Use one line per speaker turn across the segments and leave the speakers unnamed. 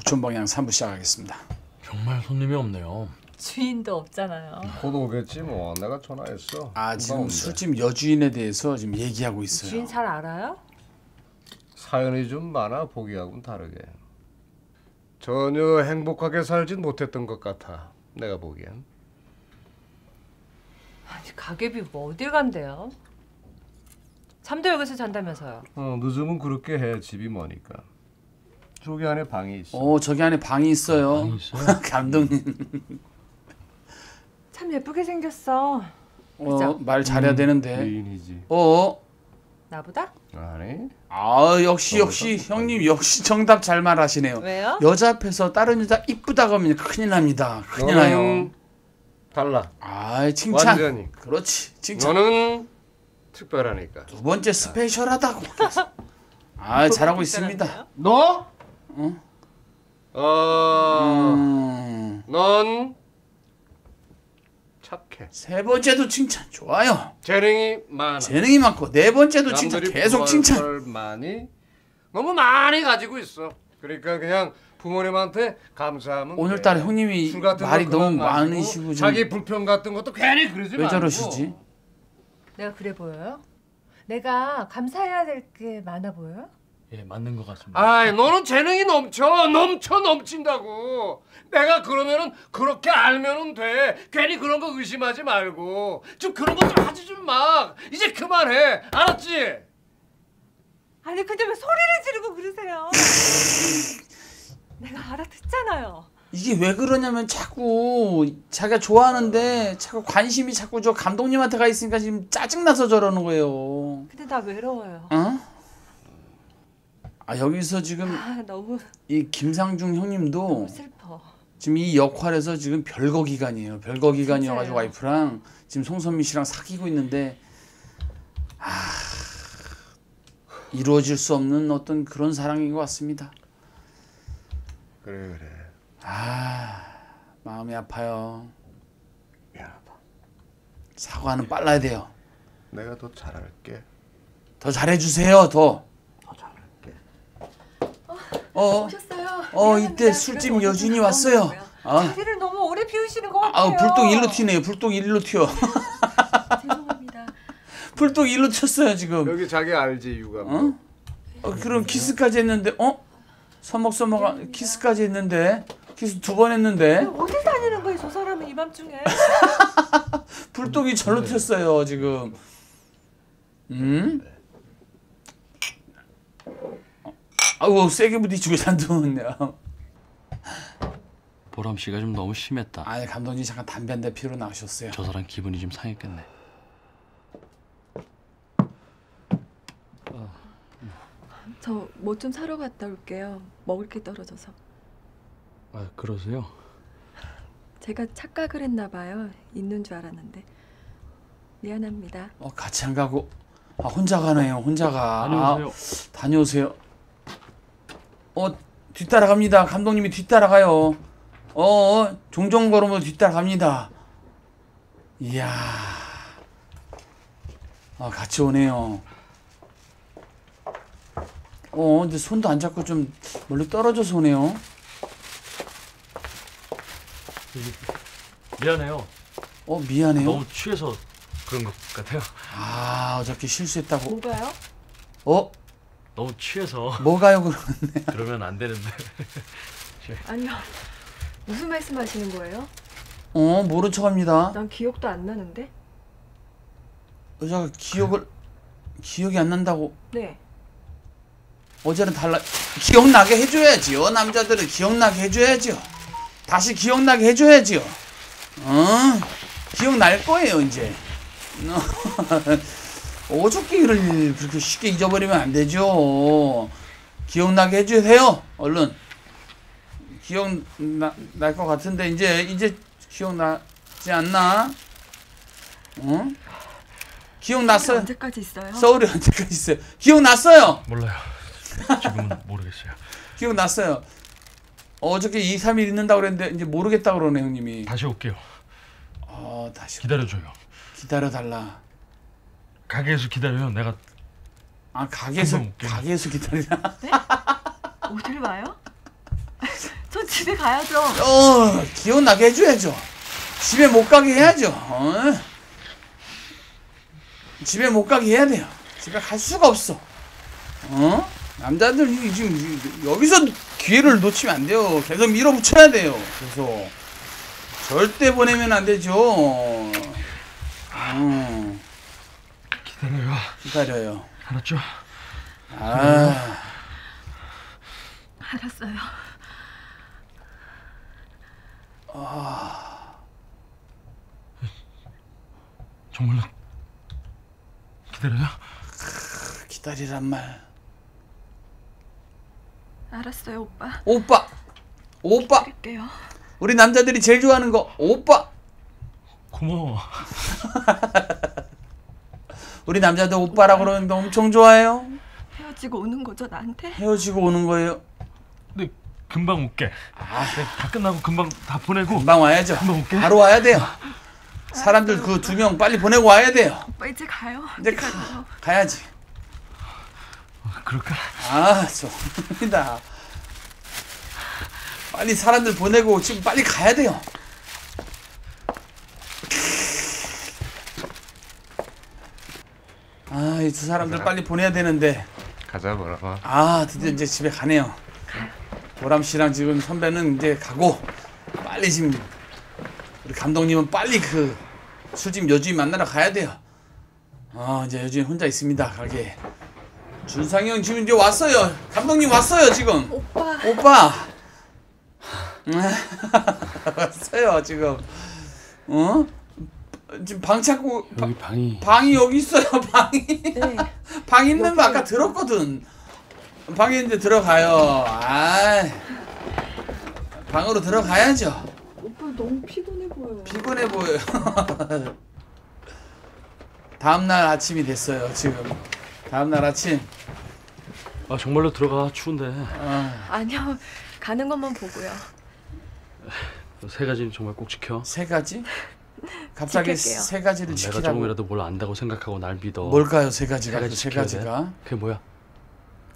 북촌 방향 3부 시작하겠습니다.
정말 손님이 없네요.
주인도 없잖아요.
곧 오겠지 뭐. 내가 전화했어.
아 지금
온대.
술집 여주인에 대해서 지금 얘기하고 있어요.
주인 잘 알아요?
사연이 좀 많아 보기하고는 다르게. 전혀 행복하게 살진 못했던 것 같아. 내가 보기엔.
아니 가게비 뭐 어딜 간대요? 잠도 여기서 잔다면서요.
어, 늦으면 그렇게 해. 집이 머니까. 저기 안에 방이 있어.
어 저기 안에 방이 있어요.
방이 있어요?
감독님
참 예쁘게 생겼어.
어? 말 잘해야 되는데.
미인이지.
어?
나보다?
아니.
아 역시 역시 형님 역시 정답 잘 말하시네요.
왜요?
여자 앞에서 다른 여자 이쁘다고 하면 큰일 납니다. 큰일 나요.
너는 달라.
아 칭찬.
완전히.
그렇지 칭찬.
너는 특별하니까.
두 번째 스페셜하다고. 아 잘하고 있습니다.
너?
어?
어.
음,
넌 착해.
세 번째도 칭찬 좋아요.
재능이 많아.
재능이 많고 네 번째도 칭찬 계속 칭찬.
걸 많이 너무 많이 가지고 있어. 그러니까 그냥 부모님한테 감사하면
오늘따라
돼.
형님이 말이 너무 많으시고 좀
자기 불평 같은 것도 괜히 그러지
왜
말고.
저러시지?
내가 그래 보여요? 내가 감사해야 될 게 많아 보여요?
예, 맞는 것 같습니다.
아이 너는 재능이 넘쳐 넘쳐 넘친다고. 내가 그러면은 그렇게 알면은 돼. 괜히 그런 거 의심하지 말고 좀 그런 거 좀 하지 좀 마. 이제 그만해. 알았지?
아니 근데 왜 소리를 지르고 그러세요? 내가 알아듣잖아요.
이게 왜 그러냐면 자꾸 자기가 좋아하는데 자꾸 관심이 자꾸 저 감독님한테 가 있으니까 지금 짜증나서 저러는 거예요.
근데 나 외로워요.
어? 아 여기서 지금
아 너무
이 김상중 형님도
너무 슬퍼.
지금 이 역할에서 지금 별거 기간이에요. 별거 기간이어 가지고
진짜요?
와이프랑 지금 송선미 씨랑 사귀고 있는데 아 이루어질 수 없는 어떤 그런 사랑인 것 같습니다.
그래 그래.
아 마음이 아파요.
미안하다.
사과는 빨라야 돼요.
내가 더 잘할게.
더 잘해주세요. 더.
더 잘할게.
어.
오셨어요.
어. 이때 술집 여진이 왔어요. 아,
자리를 너무 오래 비우시는 것 같아요.
아 불똥 일로 튀네요. 불똥 일로 튀어.
죄송합니다.
불똥 일로 튀었어요 지금.
여기 자기 알지 유감.
어? 어 그럼 키스까지 했는데 어? 서먹서먹 키스까지 했는데 키스 두 번 했는데
어디 다니는 거예요, 저 사람은 이 밤중에?
불똥이 절로 튀었어요 지금. 음? 아우 세게 부딪히고 잔두는요.
보람 씨가 좀 너무 심했다.
아니 감독님 잠깐 담배 한 대 피러 나오셨어요.
저 사람 기분이 좀 상했겠네.
저 뭐 좀 사러 갔다 올게요. 먹을 게 떨어져서.
아, 그러세요?
제가 착각을 했나 봐요. 있는 줄 알았는데. 미안합니다.
어 같이 안 가고 아 혼자 가네요. 혼자 가.
다녀오세요.
아, 다녀오세요. 어 뒤따라갑니다. 감독님이 뒤따라가요. 어, 어 종종 걸으면 뒤따라갑니다. 이야. 아 같이 오네요. 어 근데 손도 안 잡고 좀 멀리 떨어져서 오네요.
미안해요.
어 미안해요.
너무 취해서 그런 것 같아요.
아 어저께 실수했다고.
뭐가요?
어
너무 취해서
뭐가요 그럼?
그러면 안 되는데.
아니요. 무슨 말씀하시는 거예요?
어 모른 척합니다.
난 기억도 안 나는데.
여자가 기억을 기억이 안 난다고
네.
어제는 달라 기억나게 해줘야지요 남자들은 기억나게 해줘야죠 다시 기억나게 해줘야지요 어 기억날 거예요 이제 어, 어저께를 그렇게 쉽게 잊어버리면 안 되죠 기억나게 해주세요 얼른 기억날 것 같은데 이제 이제 기억나지 않나 어 기억났어요
언제까지 있어요?
서울에 언제까지 있어요 기억났어요
몰라요. 지금은 모르겠어요.
기억났어요. 어저께 2, 3일 있는다고 그랬는데 이제 모르겠다 그러네 형님이.
다시 올게요.
어 다시
기다려줘요.
기다려 달라.
가게에서 기다려요. 내가
아 가게에서. 가게에서 기다리라.
어딜 와요? 집에 가야죠.
어 기운 나게 해줘야죠. 집에 못 가게 해야죠. 어? 집에 못 가게 해야 돼요. 집에 갈 수가 없어. 어? 남자들 이- 지금 이- 여기서 기회를 놓치면 안 돼요. 계속 밀어붙여야 돼요. 계속 절대 보내면 안 되죠. 어.
기다려요.
기다려요.
알았죠?
아,
알았어요.
정말로 기다려요?
기다리란 말.
알았어요, 오빠.
오빠, 오빠,
할게요.
우리 남자들이 제일 좋아하는 거 오빠.
고마워.
우리 남자들 오빠라고 그러는데 엄청 좋아해요.
헤어지고 오는 거죠, 나한테?
헤어지고 오는 거예요.
근데 금방 올게.
아,
네, 다 끝나고 금방 다 보내고
금방 와야죠.
금방 올게.
바로 와야 돼요. 사람들 그 두 명 빨리 보내고 와야 돼요.
오빠 이제 가요.
이제 가, 가야지.
그럴까?
아, 좋습니다. 빨리 사람들 보내고 지금 빨리 가야 돼요. 아, 이두 사람들 빨리 보내야 되는데.
가자 보라마.
아, 드디어 이제 집에 가네요. 보람 씨랑 지금 선배는 이제 가고 빨리 지금 우리 감독님은 빨리 그 술집 여주인 만나러 가야 돼요. 아, 이제 여주인 혼자 있습니다. 가게. 준상이 형 지금 이제 왔어요. 감독님 왔어요, 지금.
오빠.
오빠. 왔어요, 지금. 어? 지금 방 찾고 바-
여기 방이
방이 여기 있어요, 방이.
네.
방 있는 거 아까 들었거든. 방에 있는데 들어가요. 아, 방으로 들어가야죠.
오빠 너무 피곤해 보여요.
피곤해 보여요. 다음 날 아침이 됐어요. 지금. 다음 날 아침.
아 정말로 들어가 추운데
어,
아니요. 가는 것만 보고요.
세 가지는 정말 꼭 지켜.
세 가지? 갑자기
지킬게요.
세 가지를
내가
지키라고.
조금이라도 뭘 안다고 생각하고 날 믿어.
뭘까요, 세 가지가? 세그
가지
세
지켜야
가지가?
그게 뭐야?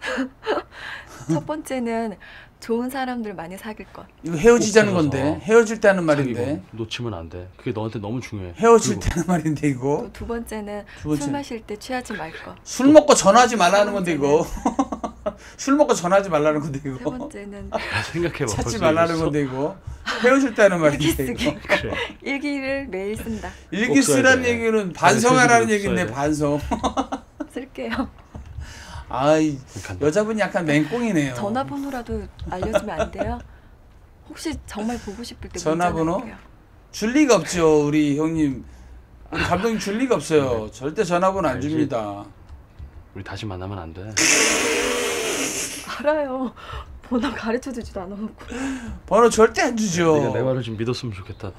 첫 번째는 좋은 사람들 많이 사귈 것.
이거 헤어지자는
꼭
건데 헤어질 때 하는 말인데
사귀고 놓치면 안 돼. 그게 너한테 너무 중요해.
헤어질
그리고
때 하는 말인데 이거
또두 번째는
두 번째.
술 마실 때 취하지 말 것.
술 먹고 전화하지 말라는 건데 이거 술 먹고 전화하지 말라는 건데
세
이거
번째는
야, 생각해봐.
찾지 말라는? 건데 이거 헤어질 때 하는 말인데
일기 쓰기.
이거
그래.
일기를 매일 쓴다.
일기 쓰라는
돼.
얘기는 반성하라는
돼.
반성
쓸게요.
간다.
여자분이 약간 맹꽁이네요
전화번호라도 알려주면 안 돼요? 혹시 정말 보고 싶을 때
전화번호? 줄 리가 없죠 우리 형님 우리 감독님 줄 리가 없어요 절대 전화번호 안. 줍니다
우리 다시 만나면 안 돼.
알아요. 번호 가르쳐 주지도 않아갖고.
번호 절대 안 주죠
네가 내 말을 좀 믿었으면 좋겠다.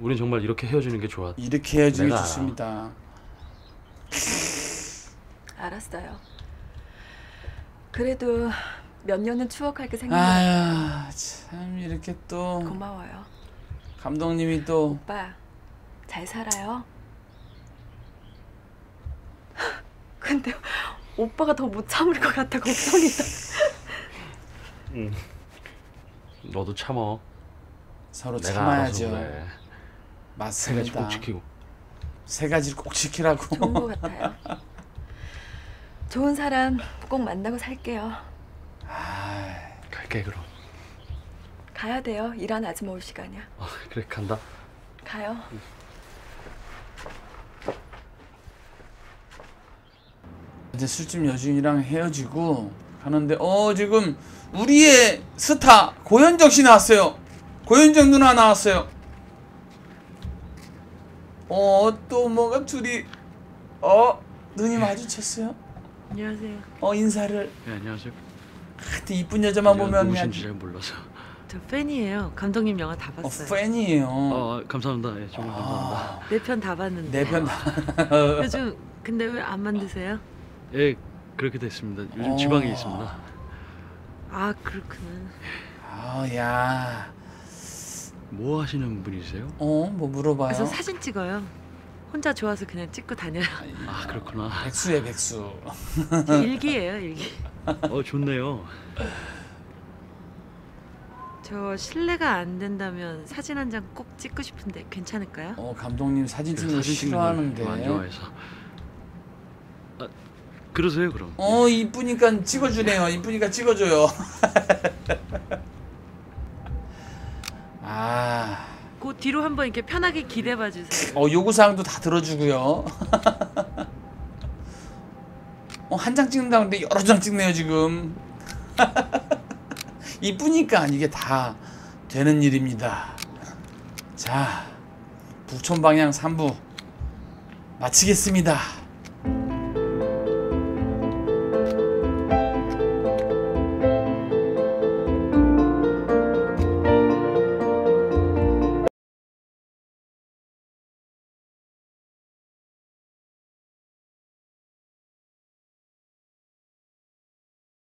우린 정말 이렇게 헤어지는 게 좋아.
이렇게 헤어지는 게
내가.
좋습니다
알았어요. 그래도 몇 년은 추억할 게 생긴 거
아휴 참 이렇게 또
고마워요.
감독님이 또
오빠 잘 살아요. 근데 오빠가 더 못 참을 것 같아 걱정이다.
너도 참어.
서로 참아야죠
그래. 세 가지
맞습니다
꼭 지키고.
세 가지를 꼭 지키라고
좋은 것 같아요. 좋은 사람 꼭 만나고 살게요.
갈게 그럼.
가야 돼요. 일하는 아줌마 올 시간이야.
어, 그래 간다.
가요.
이제 술집 여주인이랑 헤어지고 하는데 어 지금 우리의 스타 고현정 씨 나왔어요. 고현정 누나 나왔어요. 어또 뭐가 둘이 어 눈이 마주쳤어요.
안녕하세요.
어 인사를
네, 안녕하세요.
하여튼 이쁜 여자만 보면
누구신지 잘 몰라서.
저 팬이에요. 감독님 영화 다
어,
봤어요.
팬이에요.
어, 감사합니다. 예, 정말 감사합니다.
아,
네편 다 봤는데.
내편
요즘 근데 왜 안 만드세요?
예, 그렇게 됐습니다. 요즘
어.
지방에 있습니다.
아 그렇구나.
아야
뭐 하시는 분이세요?
어 뭐 물어봐요.
그래서 사진 찍어요. 혼자 좋아서 그냥 찍고 다녀요.
아 그렇구나.
백수예 백수.
저 일기예요 일기.
어 좋네요.
저 실례가 안 된다면 사진 한 장 꼭 찍고 싶은데 괜찮을까요?
어 감독님 사진 찍는 거
사진 찍는 걸
싫어하는데.
안 좋아해서. 아, 그러세요 그럼.
어 이쁘니까 찍어주네요. 이쁘니까 찍어줘요. 아,
그 뒤로 한번 이렇게 편하게 기대봐 주세요.
어 요구 사항도 다 들어주고요. 어 한 장 찍는다는데 여러 장 찍네요 지금. 이쁘니까 이게 다 되는 일입니다. 자, 북촌 방향 3부 마치겠습니다.